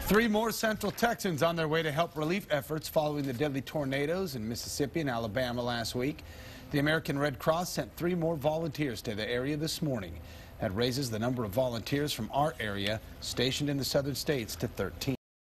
Three more Central Texans on their way to help relief efforts following the deadly tornadoes in Mississippi and Alabama last week. The American Red Cross sent three more volunteers to the area this morning. That raises the number of volunteers from our area stationed in the southern states to 13.